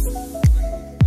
アイドル!